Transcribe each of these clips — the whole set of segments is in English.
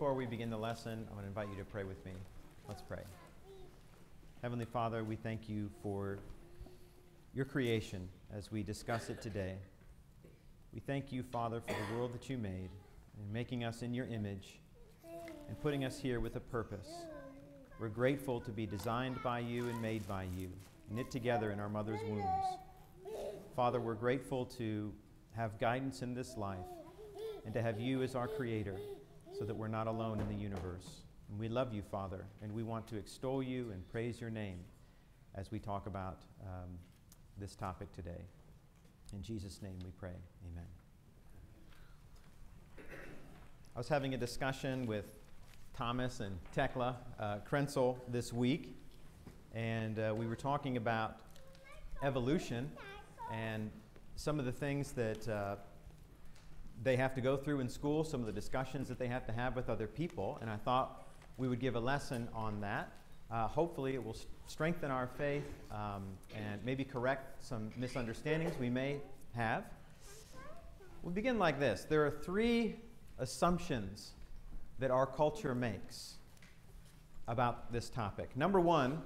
before we begin the lesson, I want to invite you to pray with me. Let's pray. Heavenly Father, we thank you for your creation as we discuss it today. We thank you, Father, for the world that you made and making us in your image and putting us here with a purpose. We're grateful to be designed by you and made by you, knit together in our mother's wombs. Father, we're grateful to have guidance in this life and to have you as our creator so that we're not alone in the universe. And we love you, Father, and we want to extol you and praise your name as we talk about um, this topic today. In Jesus' name we pray. Amen. I was having a discussion with Thomas and Tekla uh, Krenzel this week, and uh, we were talking about evolution and some of the things that uh, they have to go through in school, some of the discussions that they have to have with other people, and I thought we would give a lesson on that. Uh, hopefully, it will strengthen our faith um, and maybe correct some misunderstandings we may have. We'll begin like this there are three assumptions that our culture makes about this topic. Number one,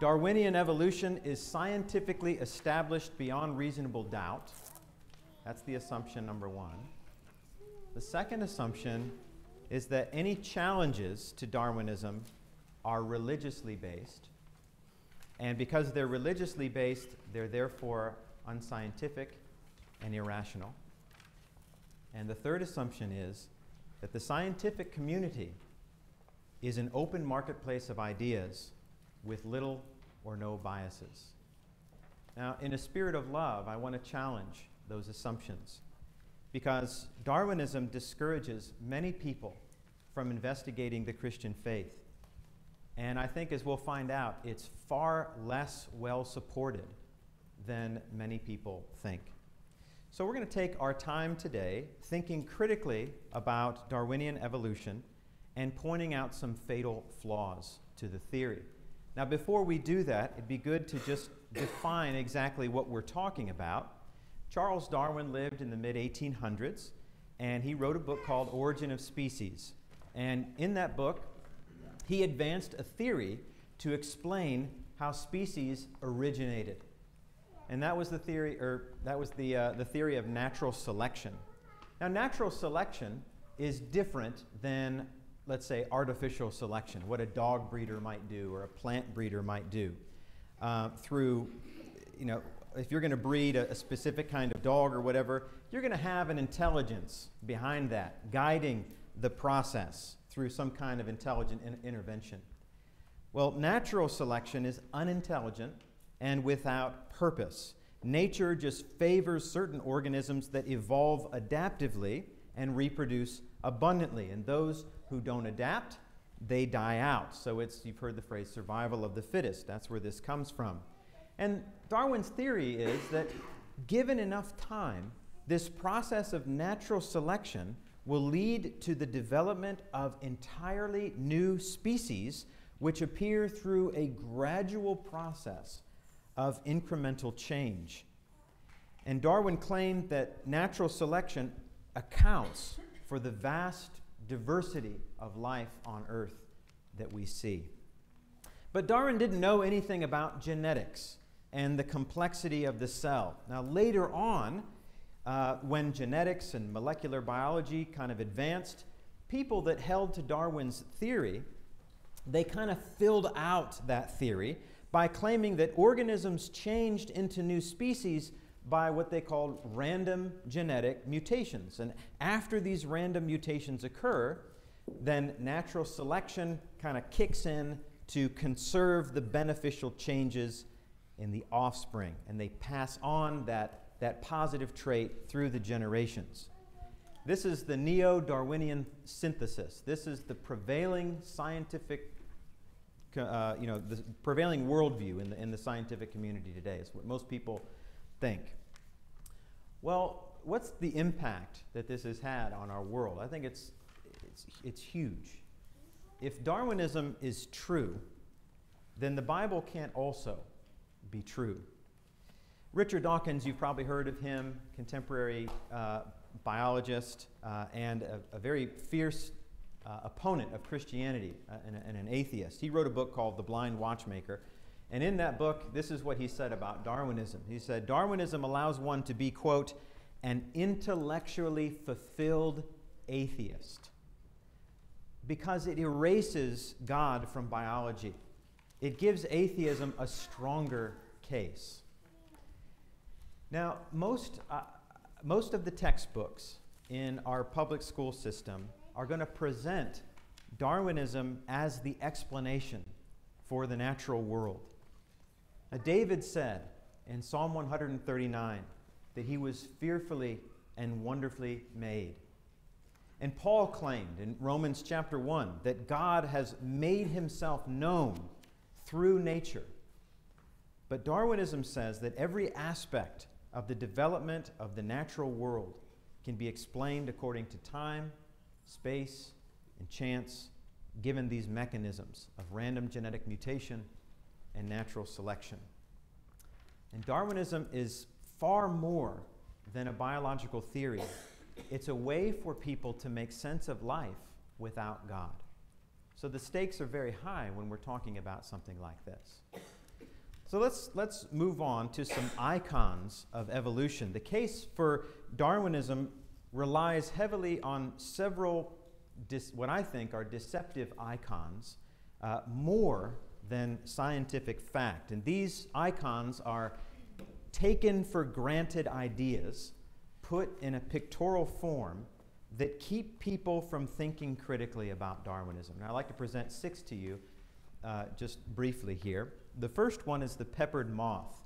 Darwinian evolution is scientifically established beyond reasonable doubt. That's the assumption number one. The second assumption is that any challenges to Darwinism are religiously based. And because they're religiously based, they're therefore unscientific and irrational. And the third assumption is that the scientific community is an open marketplace of ideas with little or no biases. Now, in a spirit of love, I want to challenge those assumptions because Darwinism discourages many people from investigating the Christian faith. And I think, as we'll find out, it's far less well supported than many people think. So, we're going to take our time today thinking critically about Darwinian evolution and pointing out some fatal flaws to the theory. Now, before we do that, it'd be good to just define exactly what we're talking about. Charles Darwin lived in the mid 1800s, and he wrote a book called Origin of Species. And in that book, he advanced a theory to explain how species originated. And that was the theory, or that was the, uh, the theory of natural selection. Now, natural selection is different than, let's say, artificial selection, what a dog breeder might do or a plant breeder might do. Uh, through, you know, if you're going to breed a, a, specific kind of dog or whatever, you're going to have an intelligence behind that, guiding the process through some kind of intelligent in- intervention. Well, natural selection is unintelligent and without purpose. Nature just favors certain organisms that evolve adaptively and reproduce abundantly. And those who don't adapt, they die out. So it's, you've heard the phrase survival of the fittest. That's where this comes from. And Darwin's theory is that given enough time, this process of natural selection will lead to the development of entirely new species which appear through a gradual process of incremental change. And Darwin claimed that natural selection accounts for the vast diversity of life on Earth that we see. But Darwin didn't know anything about genetics and the complexity of the cell. Now, later on, uh, when genetics and molecular biology kind of advanced, people that held to Darwin's theory, they kind of filled out that theory by claiming that organisms changed into new species by what they called random genetic mutations. And after these random mutations occur, then natural selection kind of kicks in to conserve the beneficial changes in the offspring, and they pass on that, that positive trait through the generations. This is the neo Darwinian synthesis. This is the prevailing scientific, uh, you know, the prevailing worldview in the, in the scientific community today. It's what most people think. Well, what's the impact that this has had on our world? I think it's, it's, it's huge. If Darwinism is true, then the Bible can't also be true. Richard Dawkins, you've probably heard of him, contemporary uh, biologist uh, and a, a, very fierce uh, opponent of Christianity uh, and, and an atheist. He wrote a book called The Blind Watchmaker. And in that book, this is what he said about Darwinism. He said, Darwinism allows one to be, quote, an intellectually fulfilled atheist because it erases God from biology. It gives atheism a stronger case. Now, most, uh, most of the textbooks in our public school system are going to present Darwinism as the explanation for the natural world. Now, David said in Psalm 139 that he was fearfully and wonderfully made. And Paul claimed in Romans chapter 1 that God has made himself known through nature. But Darwinism says that every aspect of the development of the natural world can be explained according to time, space, and chance, given these mechanisms of random genetic mutation and natural selection. And Darwinism is far more than a biological theory. It's a way for people to make sense of life without God. So the stakes are very high when we're talking about something like this. So let's, let's move on to some icons of evolution. The case for Darwinism relies heavily on several, what I think are deceptive icons, uh, more than scientific fact. And these icons are taken for granted ideas put in a pictorial form that keep people from thinking critically about Darwinism. And I'd like to present six to you uh, just briefly here. The first one is the peppered moth.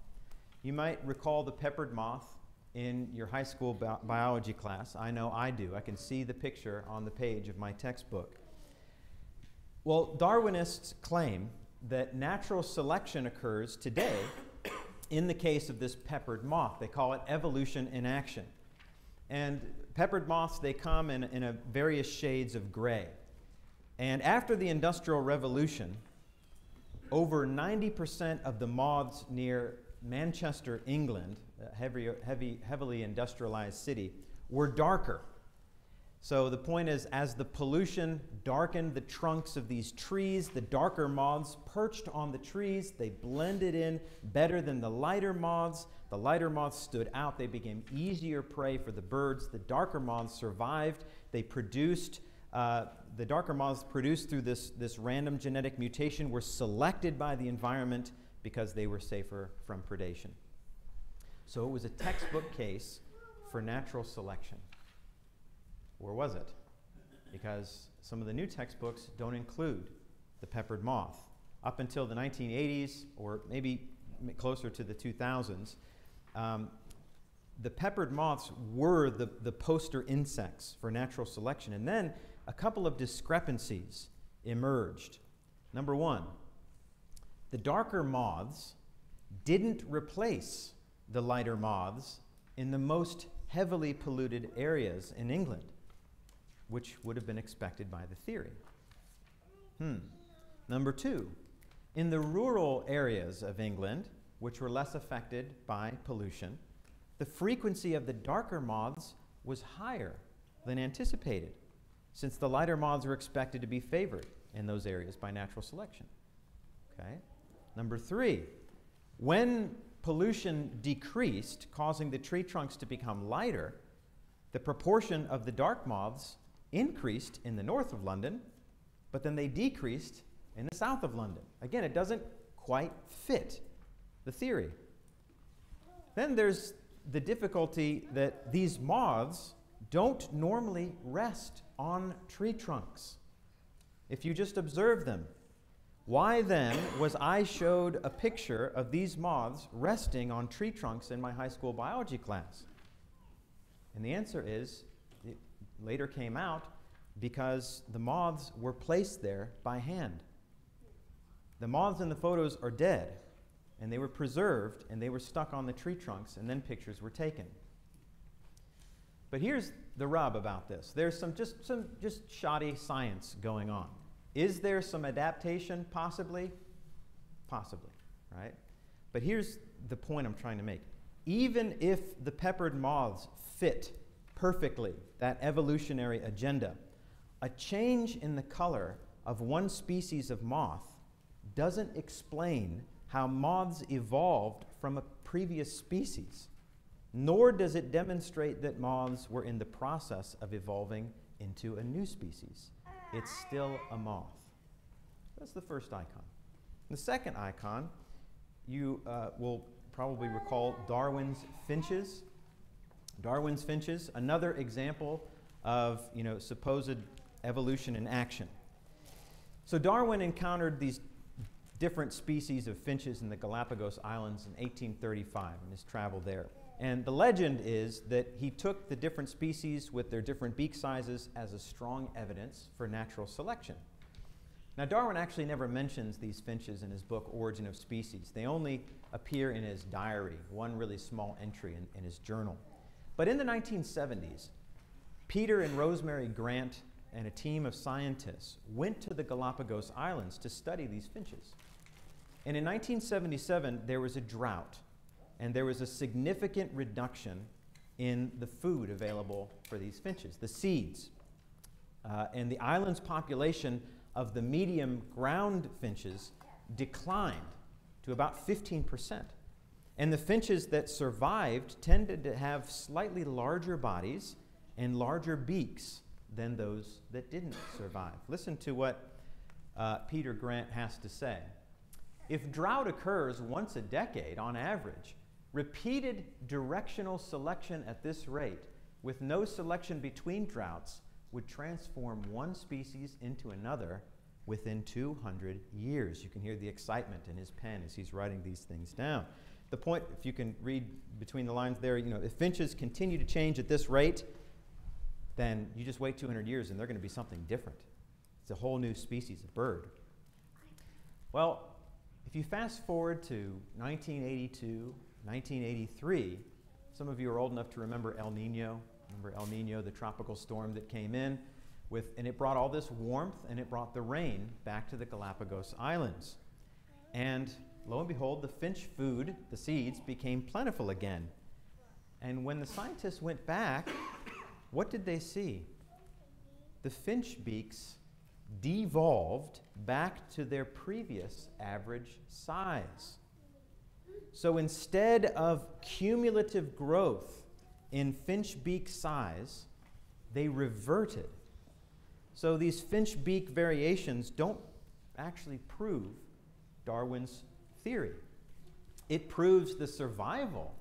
You might recall the peppered moth in your high school bi biology class. I know I do. I can see the picture on the page of my textbook. Well, Darwinists claim that natural selection occurs today in the case of this peppered moth. They call it evolution in action. And peppered moths, they come in, in a various shades of gray. And after the Industrial Revolution, over 90% of the moths near Manchester, England, a heavy, heavy, heavily industrialized city, were darker. So the point is, as the pollution darkened the trunks of these trees, the darker moths perched on the trees. They blended in better than the lighter moths. The lighter moths stood out. They became easier prey for the birds. The darker moths survived. They produced uh, the darker moths produced through this, this random genetic mutation were selected by the environment because they were safer from predation. So it was a textbook case for natural selection. Or was it? Because some of the new textbooks don't include the peppered moth. Up until the 1980s, or maybe closer to the 2000s, um, the peppered moths were the, the poster insects for natural selection. And then a couple of discrepancies emerged. Number one, the darker moths didn't replace the lighter moths in the most heavily polluted areas in England, which would have been expected by the theory. Hmm. Number two, in the rural areas of England, which were less affected by pollution, the frequency of the darker moths was higher than anticipated since the lighter moths were expected to be favored in those areas by natural selection. Okay? Number three, when pollution decreased, causing the tree trunks to become lighter, the proportion of the dark moths increased in the north of London, but then they decreased in the south of London. Again, it doesn't quite fit the theory. Then there's the difficulty that these moths don't normally rest on tree trunks. If you just observe them, why then was I showed a picture of these moths resting on tree trunks in my high school biology class? And the answer is, it later came out because the moths were placed there by hand. The moths in the photos are dead, and they were preserved, and they were stuck on the tree trunks, and then pictures were taken. But here's the rub about this. There's some just some just shoddy science going on. Is there some adaptation possibly? Possibly, right? But here's the point I'm trying to make. Even if the peppered moths fit perfectly that evolutionary agenda, a change in the color of one species of moth doesn't explain how moths evolved from a previous species, nor does it demonstrate that moths were in the process of evolving into a new species. It's still a moth. That's the first icon. The second icon, you uh, will probably recall Darwin's finches. Darwin's finches, another example of you know, supposed evolution in action. So Darwin encountered these different species of finches in the Galapagos Islands in 1835 in his travel there. And the legend is that he took the different species with their different beak sizes as a strong evidence for natural selection. Now, Darwin actually never mentions these finches in his book, Origin of Species. They only appear in his diary, one really small entry in, in his journal. But in the 1970s, Peter and Rosemary Grant and a team of scientists went to the Galapagos Islands to study these finches. And in 1977, there was a drought, and there was a significant reduction in the food available for these finches, the seeds. Uh, and the island's population of the medium ground finches declined to about 15%. And the finches that survived tended to have slightly larger bodies and larger beaks than those that didn't survive. Listen to what uh, Peter Grant has to say. If drought occurs once a decade on average, repeated directional selection at this rate, with no selection between droughts, would transform one species into another within 200 years. You can hear the excitement in his pen as he's writing these things down. The point, if you can read between the lines there, you know, if finches continue to change at this rate, then you just wait 200 years and they're going to be something different. It's a whole new species of bird. Well, if you fast forward to 1982, 1983, some of you are old enough to remember El Nino. Remember El Nino, the tropical storm that came in with, and it brought all this warmth and it brought the rain back to the Galapagos Islands. And lo and behold, the finch food, the seeds, became plentiful again. And when the scientists went back, what did they see? The finch beaks devolved back to their previous average size. So instead of cumulative growth in finch beak size, they reverted. So these finch beak variations don't actually prove Darwin's theory. It proves the survival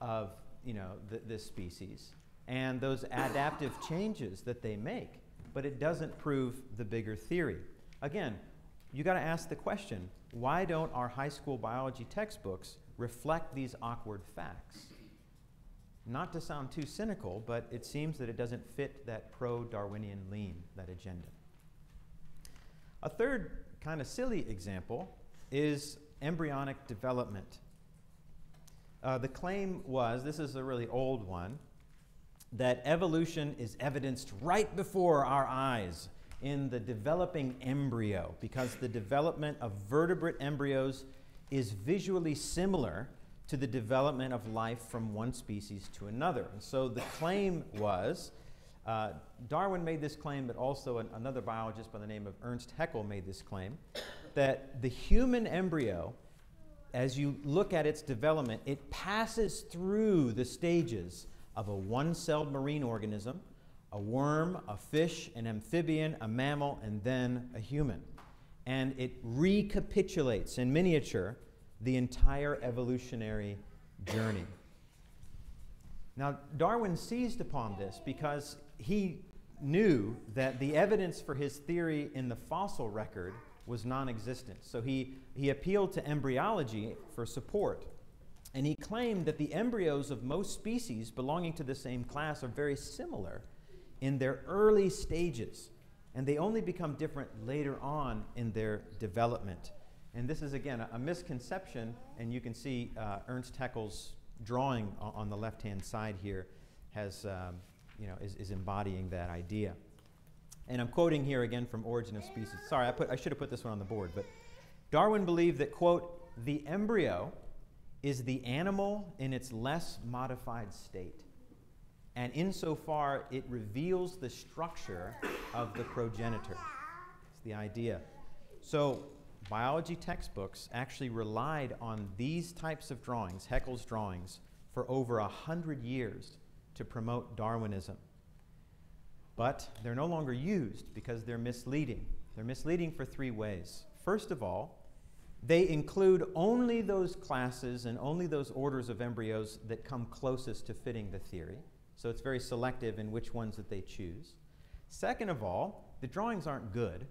of you know, th- this species and those adaptive changes that they make but it doesn't prove the bigger theory. Again, you got to ask the question why don't our high school biology textbooks reflect these awkward facts? Not to sound too cynical, but it seems that it doesn't fit that pro Darwinian lean, that agenda. A third kind of silly example is embryonic development. Uh, the claim was this is a really old one that evolution is evidenced right before our eyes in the developing embryo because the development of vertebrate embryos is visually similar to the development of life from one species to another. And so the claim was uh, Darwin made this claim, but also an, another biologist by the name of Ernst Haeckel made this claim that the human embryo, as you look at its development, it passes through the stages of a one celled marine organism, a worm, a fish, an amphibian, a mammal, and then a human. And it recapitulates in miniature the entire evolutionary journey. Now, Darwin seized upon this because he knew that the evidence for his theory in the fossil record was non existent. So he, he appealed to embryology for support. And he claimed that the embryos of most species belonging to the same class are very similar in their early stages, and they only become different later on in their development. And this is, again, a, a misconception, and you can see uh, Ernst Haeckel's drawing on, on the left hand side here has, um, you know, is, is embodying that idea. And I'm quoting here again from Origin of Species. Sorry, I, put, I should have put this one on the board, but Darwin believed that, quote, the embryo is the animal in its less modified state. And insofar it reveals the structure of the progenitor. It's the idea. So, biology textbooks actually relied on these types of drawings, Haeckel's drawings, for over a hundred years to promote Darwinism. But they're no longer used because they're misleading. They're misleading for three ways. First of all, they include only those classes and only those orders of embryos that come closest to fitting the theory. So it's very selective in which ones that they choose. Second of all, the drawings aren't good.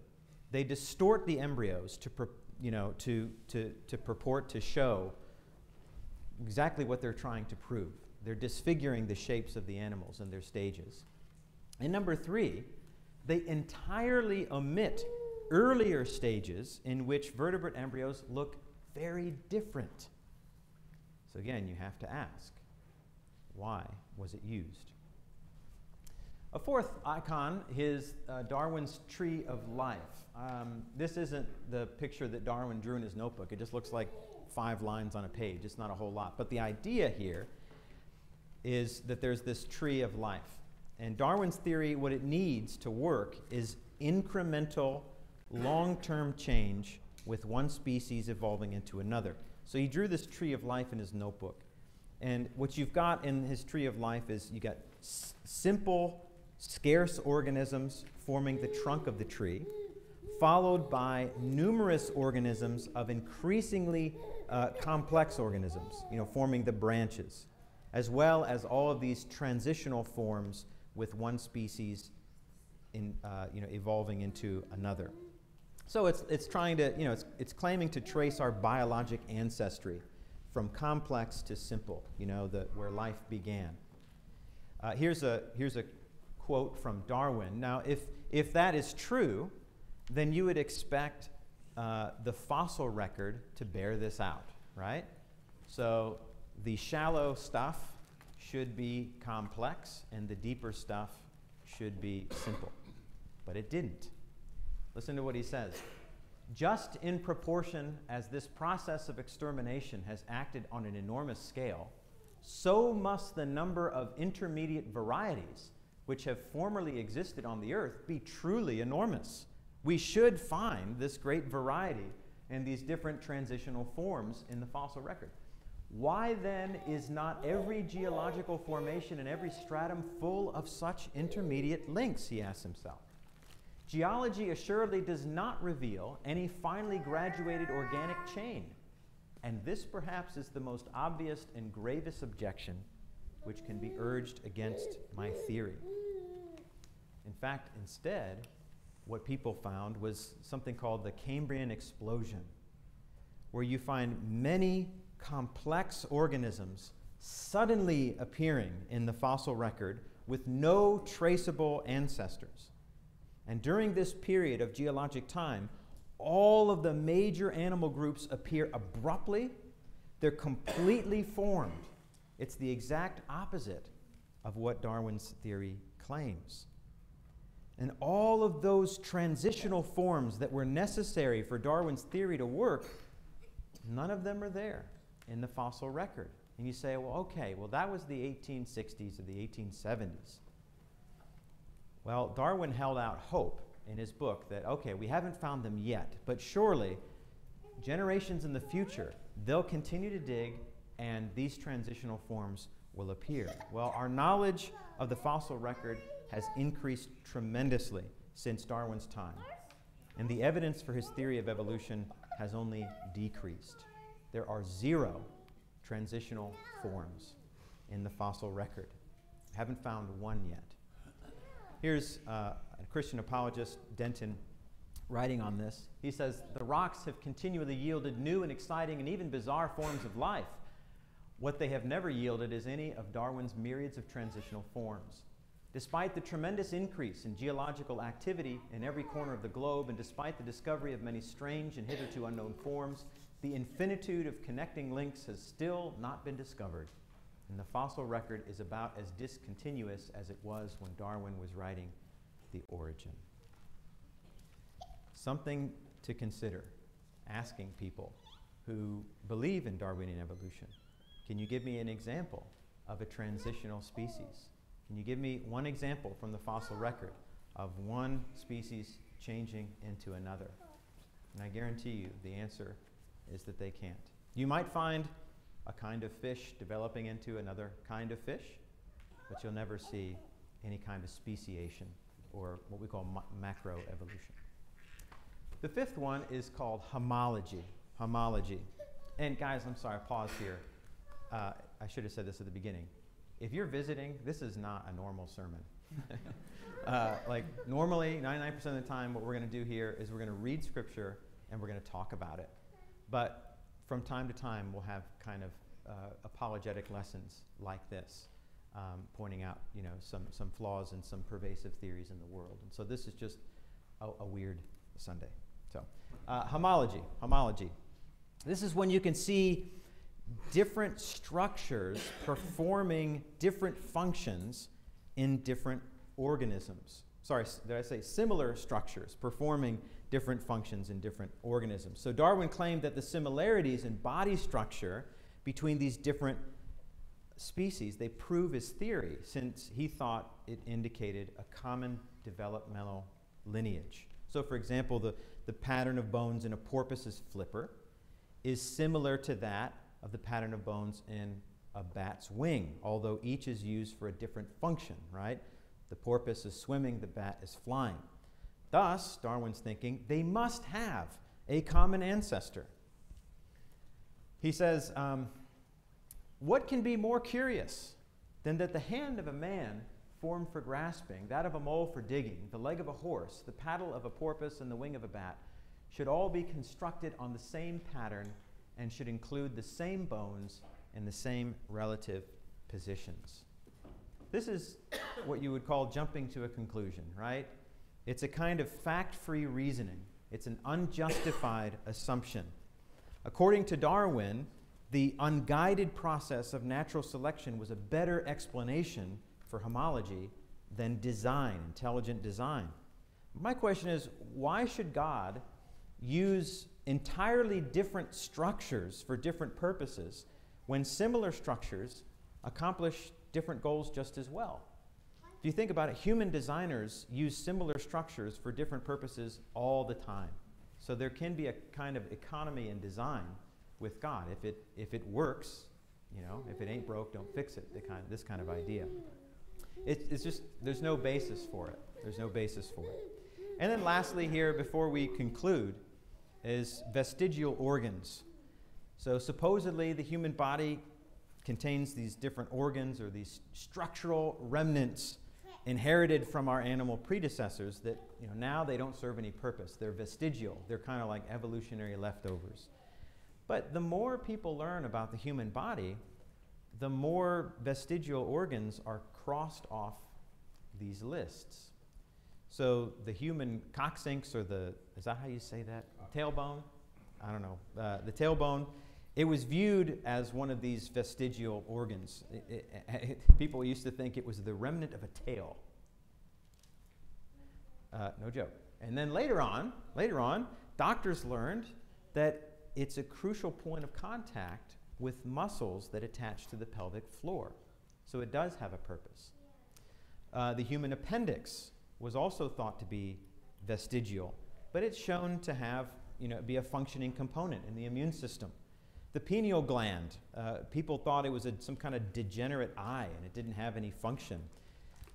They distort the embryos to, you know, to, to, to purport to show exactly what they're trying to prove. They're disfiguring the shapes of the animals and their stages. And number three, they entirely omit earlier stages in which vertebrate embryos look very different. So again, you have to ask, why was it used? A fourth icon is uh, Darwin's Tree of Life. Um, this isn't the picture that Darwin drew in his notebook. It just looks like five lines on a page. It's not a whole lot. But the idea here is that there's this tree of life. And Darwin's theory, what it needs to work is incremental, long term change with one species evolving into another. So he drew this tree of life in his notebook. And what you've got in his tree of life is you got s- simple, scarce organisms forming the trunk of the tree, followed by numerous organisms of increasingly uh, complex organisms, you know, forming the branches, as well as all of these transitional forms with one species in, uh, you know, evolving into another. So it's, it's trying to, you know, it's, it's claiming to trace our biologic ancestry from complex to simple, you know, the, where life began. Uh, here's, a, here's a quote from Darwin. Now, if, if that is true, then you would expect uh, the fossil record to bear this out, right? So the shallow stuff should be complex, and the deeper stuff should be simple. But it didn't. Listen to what he says. Just in proportion as this process of extermination has acted on an enormous scale, so must the number of intermediate varieties which have formerly existed on the earth be truly enormous. We should find this great variety and these different transitional forms in the fossil record. Why then is not every geological formation and every stratum full of such intermediate links? He asks himself. Geology assuredly does not reveal any finely graduated organic chain. And this perhaps is the most obvious and gravest objection which can be urged against my theory. In fact, instead, what people found was something called the Cambrian explosion, where you find many complex organisms suddenly appearing in the fossil record with no traceable ancestors. And during this period of geologic time, all of the major animal groups appear abruptly. They're completely formed. It's the exact opposite of what Darwin's theory claims. And all of those transitional forms that were necessary for Darwin's theory to work, none of them are there in the fossil record. And you say, well, okay, well, that was the 1860s or the 1870s. Well, Darwin held out hope in his book that, okay, we haven't found them yet, but surely generations in the future, they'll continue to dig and these transitional forms will appear. Well, our knowledge of the fossil record has increased tremendously since Darwin's time, and the evidence for his theory of evolution has only decreased. There are zero transitional forms in the fossil record. Haven't found one yet. Here's uh, a Christian apologist, Denton, writing on this. He says The rocks have continually yielded new and exciting and even bizarre forms of life. What they have never yielded is any of Darwin's myriads of transitional forms. Despite the tremendous increase in geological activity in every corner of the globe, and despite the discovery of many strange and hitherto unknown forms, the infinitude of connecting links has still not been discovered and the fossil record is about as discontinuous as it was when Darwin was writing The Origin. Something to consider asking people who believe in Darwinian evolution can you give me an example of a transitional species? Can you give me one example from the fossil record of one species changing into another? And I guarantee you the answer is that they can't. You might find a kind of fish developing into another kind of fish, but you'll never see any kind of speciation or what we call ma- macroevolution. The fifth one is called homology. Homology. And guys, I'm sorry, pause here. Uh, I should have said this at the beginning. If you're visiting, this is not a normal sermon. uh, like, normally, 99% of the time, what we're going to do here is we're going to read scripture and we're going to talk about it. But from time to time, we'll have kind of uh, apologetic lessons like this, um, pointing out, you know, some, some flaws and some pervasive theories in the world. And so this is just a, a weird Sunday. So, uh, homology, homology. This is when you can see different structures performing different functions in different organisms. Sorry, did I say similar structures performing different functions in different organisms? So Darwin claimed that the similarities in body structure between these different species, they prove his theory since he thought it indicated a common developmental lineage. So for example, the, the pattern of bones in a porpoise's flipper is similar to that of the pattern of bones in a bat's wing, although each is used for a different function, right? The porpoise is swimming, the bat is flying. Thus, Darwin's thinking, they must have a common ancestor. He says, um, What can be more curious than that the hand of a man formed for grasping, that of a mole for digging, the leg of a horse, the paddle of a porpoise, and the wing of a bat should all be constructed on the same pattern and should include the same bones and the same relative positions. This is what you would call jumping to a conclusion, right? It's a kind of fact free reasoning, it's an unjustified assumption. According to Darwin, the unguided process of natural selection was a better explanation for homology than design, intelligent design. My question is why should God use entirely different structures for different purposes when similar structures accomplish different goals just as well? If you think about it, human designers use similar structures for different purposes all the time. So there can be a kind of economy in design with God. If it, if it works, you know, if it ain't broke, don't fix it, kind, this kind of idea. It, it's just, there's no basis for it. There's no basis for it. And then lastly, here, before we conclude, is vestigial organs. So supposedly the human body contains these different organs or these structural remnants inherited from our animal predecessors that you know, now they don't serve any purpose. They're vestigial. They're kind of like evolutionary leftovers. But the more people learn about the human body, the more vestigial organs are crossed off these lists. So the human coccyx, or the, is that how you say that? Tailbone? I don't know. Uh, the tailbone, it was viewed as one of these vestigial organs. It, it, it, people used to think it was the remnant of a tail. Uh, no joke. And then later on, later on, doctors learned that it's a crucial point of contact with muscles that attach to the pelvic floor. So it does have a purpose. Uh, the human appendix was also thought to be vestigial, but it's shown to have, you know, be a functioning component in the immune system. The pineal gland, uh, people thought it was a, some kind of degenerate eye and it didn't have any function.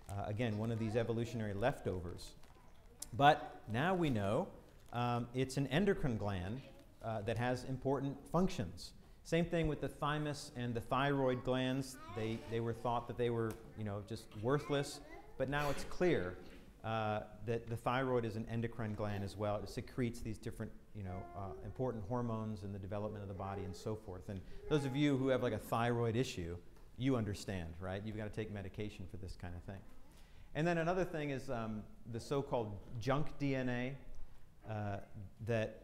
Uh, again, one of these evolutionary leftovers. But now we know um, it's an endocrine gland uh, that has important functions. Same thing with the thymus and the thyroid glands. They, they were thought that they were, you know, just worthless, but now it's clear uh, that the thyroid is an endocrine gland as well. It secretes these different, you know, uh, important hormones in the development of the body and so forth. And those of you who have like a thyroid issue, you understand, right? You've got to take medication for this kind of thing. And then another thing is um, the so-called junk DNA uh, that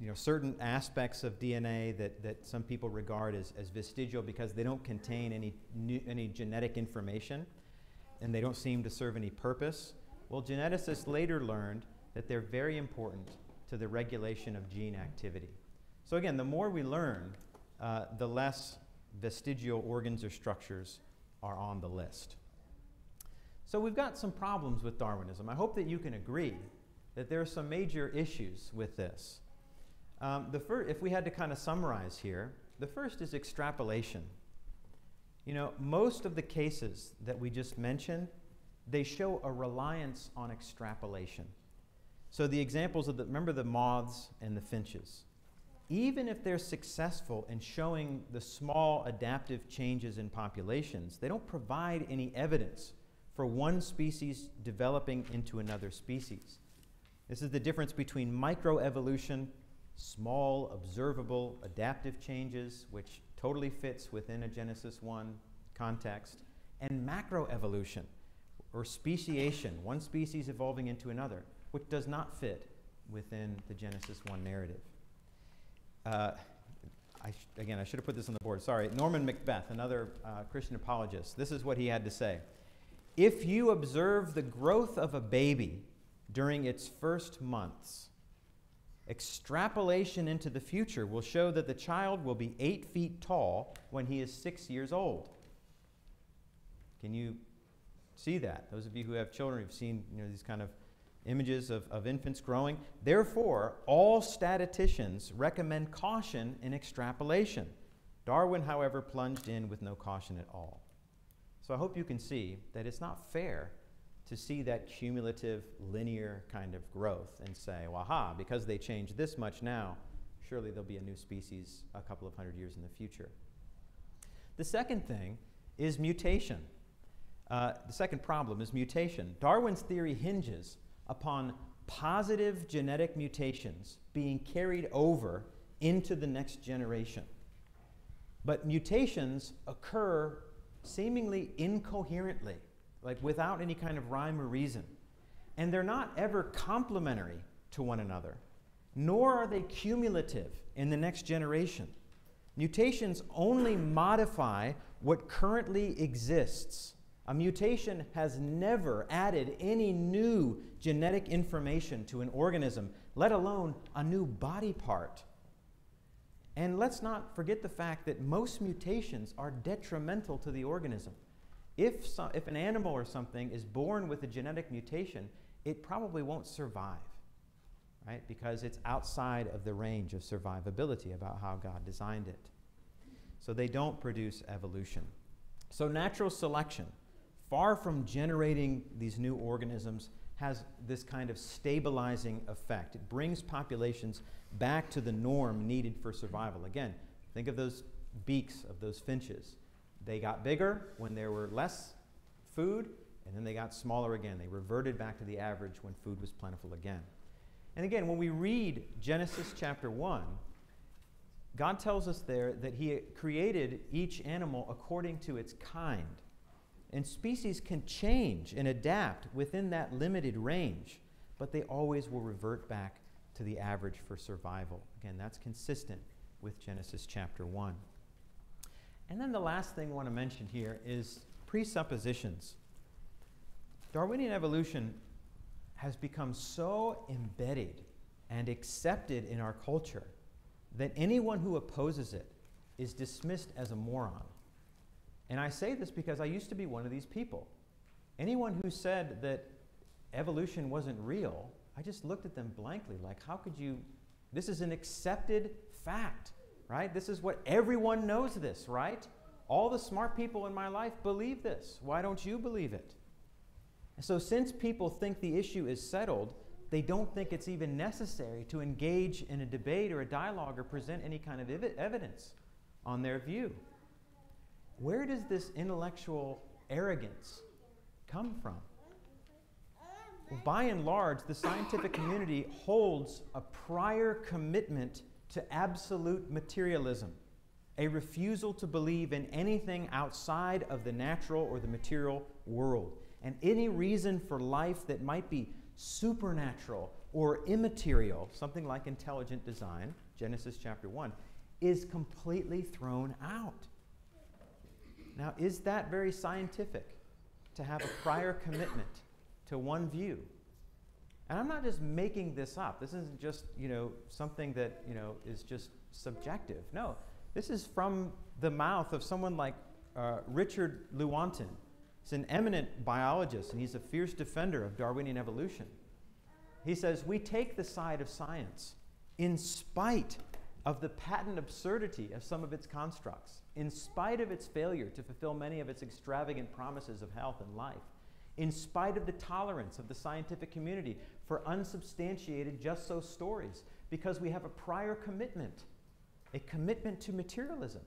you know, certain aspects of DNA that, that some people regard as, as vestigial because they don't contain any, new, any genetic information and they don't seem to serve any purpose. Well, geneticists later learned that they're very important to the regulation of gene activity. So, again, the more we learn, uh, the less vestigial organs or structures are on the list. So we've got some problems with Darwinism. I hope that you can agree that there are some major issues with this. Um, if we had to kind of summarize here, the first is extrapolation. You know, most of the cases that we just mentioned, they show a reliance on extrapolation. So the examples of the, remember the moths and the finches. Even if they're successful in showing the small adaptive changes in populations, they don't provide any evidence for one species developing into another species. This is the difference between microevolution, small, observable, adaptive changes, which totally fits within a Genesis 1 context, and macroevolution, or speciation, one species evolving into another, which does not fit within the Genesis 1 narrative. Uh, I again, I should have put this on the board. Sorry. Norman Macbeth, another uh, Christian apologist, this is what he had to say. If you observe the growth of a baby during its first months, extrapolation into the future will show that the child will be eight feet tall when he is six years old. Can you see that? Those of you who have children have seen you know, these kind of images of, of infants growing. Therefore, all statisticians recommend caution in extrapolation. Darwin, however, plunged in with no caution at all. So I hope you can see that it's not fair to see that cumulative, linear kind of growth and say, well, aha, because they changed this much now, surely there'll be a new species a couple of hundred years in the future. The second thing is mutation. Uh, the second problem is mutation. Darwin's theory hinges upon positive genetic mutations being carried over into the next generation. But mutations occur seemingly incoherently, like without any kind of rhyme or reason. And they're not ever complementary to one another, nor are they cumulative in the next generation. Mutations only modify what currently exists a mutation has never added any new genetic information to an organism, let alone a new body part. And let's not forget the fact that most mutations are detrimental to the organism. If, so, if an animal or something is born with a genetic mutation, it probably won't survive, right? Because it's outside of the range of survivability about how God designed it. So they don't produce evolution. So natural selection far from generating these new organisms, has this kind of stabilizing effect. It brings populations back to the norm needed for survival. Again, think of those beaks of those finches. They got bigger when there were less food, and then they got smaller again. They reverted back to the average when food was plentiful again. And again, when we read Genesis chapter 1, God tells us there that He created each animal according to its kind. And species can change and adapt within that limited range, but they always will revert back to the average for survival. Again, that's consistent with Genesis chapter 1. And then the last thing I want to mention here is presuppositions. Darwinian evolution has become so embedded and accepted in our culture that anyone who opposes it is dismissed as a moron. And I say this because I used to be one of these people. Anyone who said that evolution wasn't real, I just looked at them blankly like, how could you? This is an accepted fact, right? This is what everyone knows this, right? All the smart people in my life believe this. Why don't you believe it? And so, since people think the issue is settled, they don't think it's even necessary to engage in a debate or a dialogue or present any kind of ev- evidence on their view where does this intellectual arrogance come from? Well, by and large, the scientific community holds a prior commitment to absolute materialism, a refusal to believe in anything outside of the natural or the material world, and any reason for life that might be supernatural or immaterial, something like intelligent design, Genesis chapter 1, is completely thrown out. Now, is that very scientific to have a prior commitment to one view? And I'm not just making this up. This isn't just, you know, something that, you know, is just subjective. No, this is from the mouth of someone like uh, Richard Lewontin, He's an eminent biologist, and he's a fierce defender of Darwinian evolution. He says, We take the side of science in spite of the patent absurdity of some of its constructs, in spite of its failure to fulfill many of its extravagant promises of health and life, in spite of the tolerance of the scientific community for unsubstantiated just so stories, because we have a prior commitment, a commitment to materialism.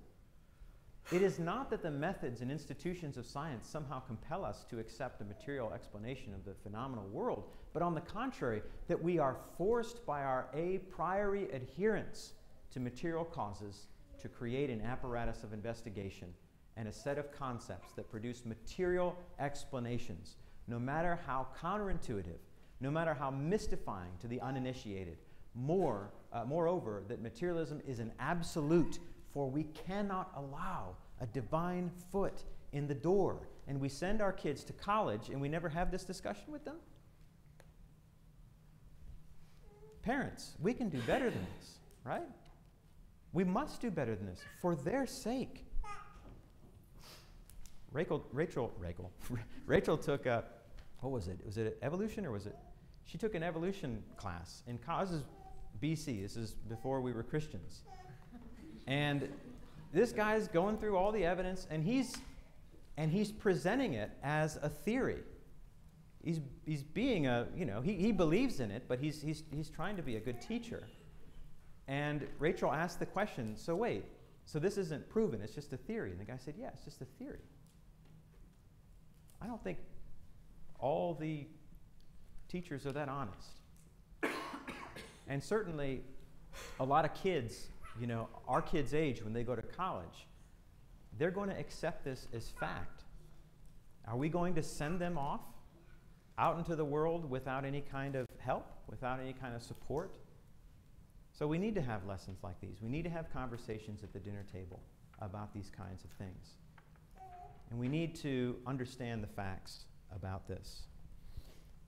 It is not that the methods and institutions of science somehow compel us to accept a material explanation of the phenomenal world, but on the contrary, that we are forced by our a priori adherence to material causes to create an apparatus of investigation and a set of concepts that produce material explanations, no matter how counterintuitive, no matter how mystifying to the uninitiated. More, uh, moreover, that materialism is an absolute for we cannot allow a divine foot in the door. And we send our kids to college and we never have this discussion with them? Parents, we can do better than this, right? We must do better than this for their sake. Rachel, Rachel, Rachel, Rachel took a, what was it? Was it evolution or was it? She took an evolution class in Causes BC. This is before we were Christians. And this guy's going through all the evidence and he's and he's presenting it as a theory. He's, he's being a, you know, he, he believes in it, but he's, he's, he's trying to be a good teacher. And Rachel asked the question, so wait, so this isn't proven, it's just a theory. And the guy said, yeah, it's just a theory. I don't think all the teachers are that honest. and certainly, a lot of kids you know, our kids' age when they go to college, they're going to accept this as fact. Are we going to send them off out into the world without any kind of help, without any kind of support? So we need to have lessons like these. We need to have conversations at the dinner table about these kinds of things. And we need to understand the facts about this.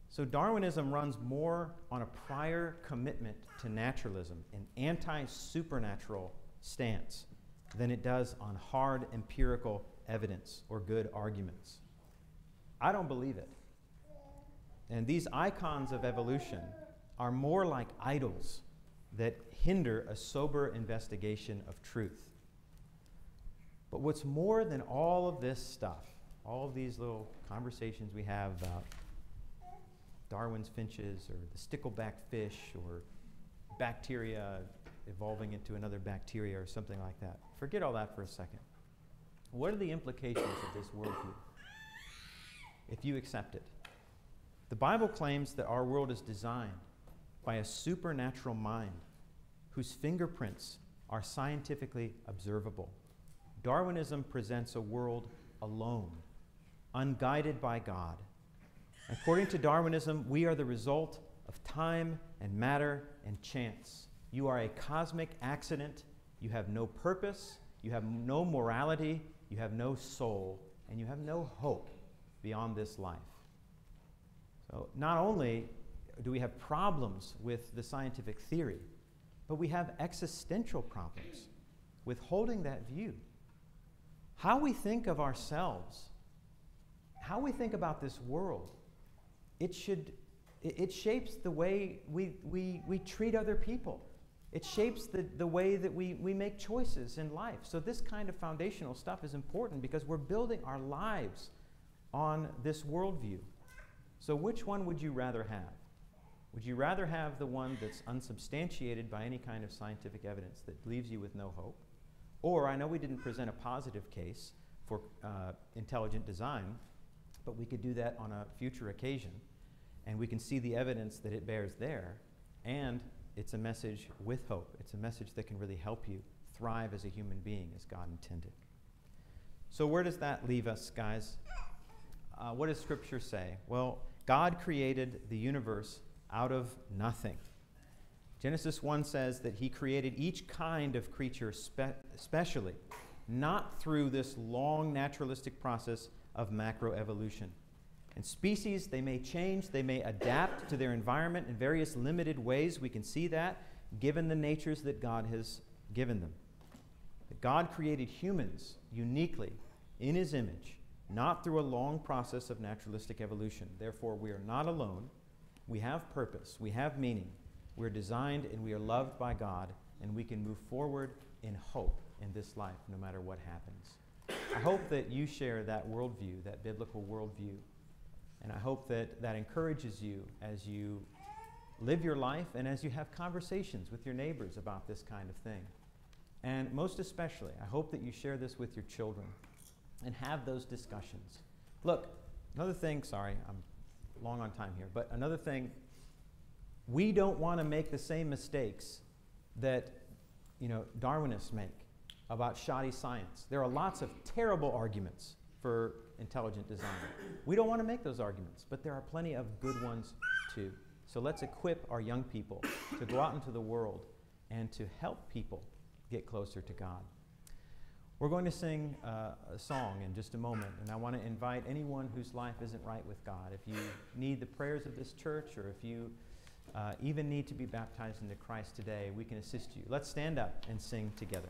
So Darwinism runs more on a prior commitment to naturalism, an anti supernatural stance, than it does on hard empirical evidence or good arguments. I don't believe it. And these icons of evolution are more like idols that hinder a sober investigation of truth. But what's more than all of this stuff, all of these little conversations we have about Darwin's finches or the stickleback fish or bacteria evolving into another bacteria or something like that. Forget all that for a second. What are the implications of this worldview if you accept it? The Bible claims that our world is designed by a supernatural mind whose fingerprints are scientifically observable. Darwinism presents a world alone, unguided by God According to Darwinism, we are the result of time and matter and chance. You are a cosmic accident. You have no purpose. You have no morality. You have no soul. And you have no hope beyond this life. So, not only do we have problems with the scientific theory, but we have existential problems with holding that view. How we think of ourselves, how we think about this world, it should it, shapes the way we, we, we treat other people. It shapes the, the way that we, we make choices in life. So, this kind of foundational stuff is important because we're building our lives on this worldview. So, which one would you rather have? Would you rather have the one that's unsubstantiated by any kind of scientific evidence that leaves you with no hope? Or, I know we didn't present a positive case for uh, intelligent design, but we could do that on a future occasion and we can see the evidence that it bears there. And it's a message with hope. It's a message that can really help you thrive as a human being as God intended. So, where does that leave us, guys? Uh, what does Scripture say? Well, God created the universe out of nothing. Genesis 1 says that He created each kind of creature spe- specially, not through this long naturalistic process of macroevolution. And species, they may change, they may adapt to their environment in various limited ways. We can see that given the natures that God has given them. God created humans uniquely in His image, not through a long process of naturalistic evolution. Therefore, we are not alone. We have purpose, we have meaning. We're designed and we are loved by God, and we can move forward in hope in this life no matter what happens. I hope that you share that worldview, that biblical worldview. And I hope that that encourages you as you live your life and as you have conversations with your neighbors about this kind of thing. And most especially, I hope that you share this with your children and have those discussions. Look, another thing, sorry, I'm long on time here, but another thing, we don't want to make the same mistakes that, you know, Darwinists make about shoddy science. There are lots of terrible arguments for intelligent design. We don't want to make those arguments, but there are plenty of good ones too. So let's equip our young people to go out into the world and to help people get closer to God. We're going to sing uh, a song in just a moment, and I want to invite anyone whose life isn't right with God. If you need the prayers of this church, or if you uh, even need to be baptized into Christ today, we can assist you. Let's stand up and sing together.